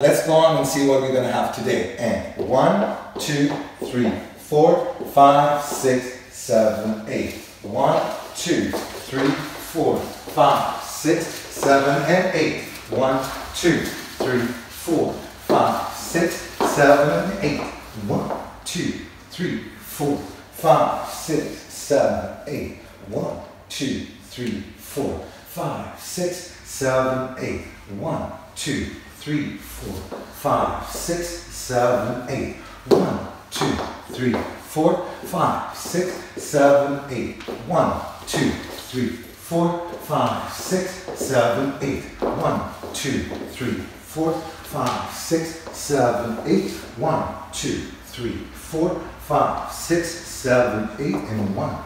Let's go on and see what we're gonna have today. And one, two, three, four, five, six, seven, eight. One, two, three, four, five, six, seven, and eight. One, two, three, four, five, six, seven, and eight. One, two, three, four, five, six, seven, eight. One, two, three, four, five, six, seven, eight. One, two, three, four, five, six, seven, eight. One, two, three, four, five, six, seven, eight. One, two, three, four, five, six, seven, eight. One, two, three, four, five, six, seven, eight. One, two, three, four, five, six, seven, eight, and one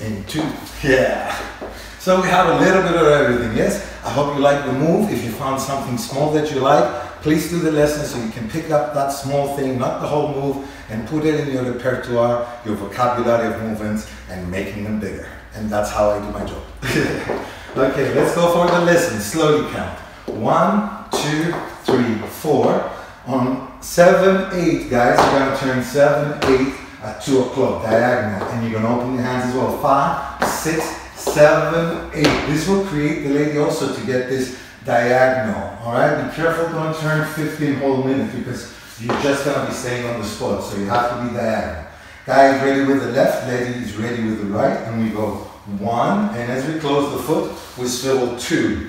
and two. Yeah. So we have a little bit of everything, yes? I hope you like the move. If you found something small that you like, please do the lesson so you can pick up that small thing, not the whole move, and put it in your repertoire, your vocabulary of movements, and making them bigger. And that's how I do my job. okay, let's go for the lesson. Slowly count. One, two, three, four. On seven, eight, guys, you're gonna turn seven, eight, at two o'clock, diagonal, and you're gonna open your hands as well. Five, six, seven, eight. This will create the lady also to get this diagonal. All right, be careful, don't turn 15 whole minutes because you're just gonna be staying on the spot, so you have to be diagonal. Guy is ready with the left, lady is ready with the right, and we go one, and as we close the foot, we swivel two,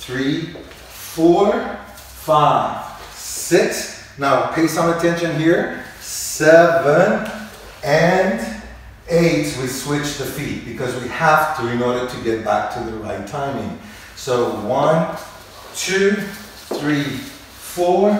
three, four, five, six. Now pay some attention here seven, and eight, we switch the feet because we have to in order to get back to the right timing. So one, two, three, four,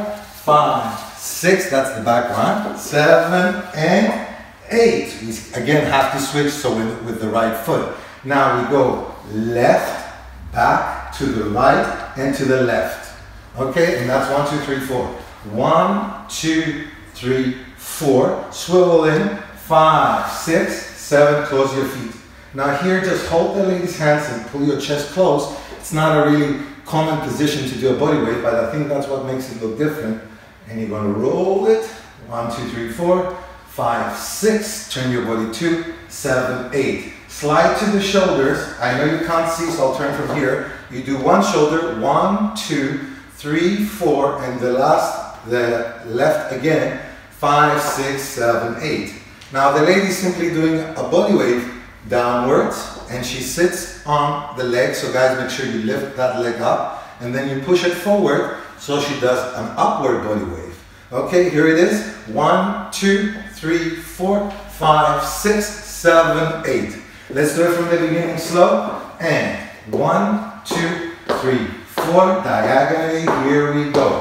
five, six, that's the back one, seven, and eight. We again have to switch so with, with the right foot. Now we go left, back, to the right, and to the left. Okay, and that's one, two, three, four. One, two, three, four, swivel in, five, six, seven, close your feet. Now here, just hold the lady's hands and pull your chest close. It's not a really common position to do a body wave, but I think that's what makes it look different. And you're gonna roll it, one, two, three, four, five, six, turn your body two, seven, eight. Slide to the shoulders. I know you can't see, so I'll turn from here. You do one shoulder, one, two, three, four, and the last, the left again, five, six, seven, eight. Now the lady is simply doing a body wave downwards and she sits on the leg. So guys, make sure you lift that leg up and then you push it forward so she does an upward body wave. Okay, here it is. One, two, three, four, five, six, seven, eight. Let's do it from the beginning slow. And one, two, three, four, diagonally, here we go.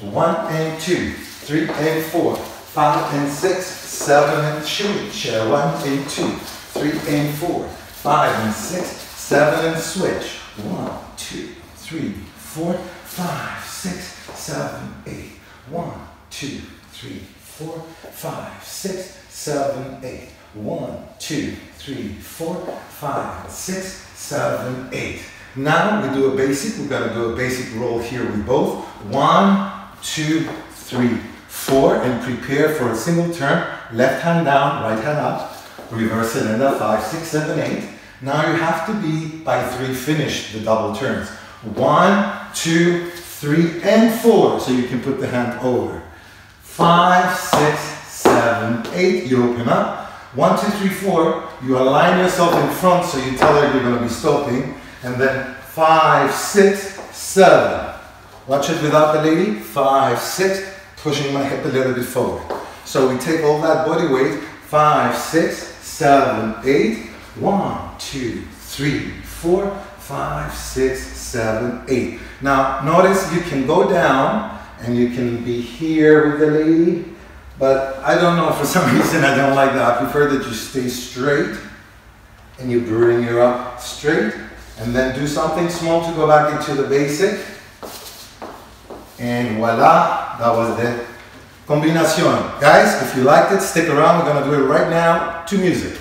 One and two, three and four, five and six, seven and switch. One and two, three and four, five and six, seven and switch. One, two, three, four, five, six, seven, eight. One, two, three, four, five, six, seven, eight. One, two, three, four, five, six, seven, eight. Now we do a basic. We're gonna do a basic roll here with both. One, two, three, four, and prepare for a single turn. Left hand down, right hand up. Reverse cylinder, five, six, seven, eight. Now you have to be by three finish the double turns. One, two, three, and four. So you can put the hand over. Five, six, seven, eight. You open up. One, two, three, four. You align yourself in front so you tell her you're going to be stopping. And then five, six, seven. Watch it without the lady. Five, six, pushing my hip a little bit forward. So we take all that body weight. Five, six, seven, eight. One, two, three, four, five, six, seven, eight. Now notice you can go down and you can be here with the lady. But I don't know, for some reason I don't like that. I prefer that you stay straight and you bring her up straight and then do something small to go back into the basic. And voila, that was the combination. Guys, if you liked it, stick around. We're gonna do it right now to music.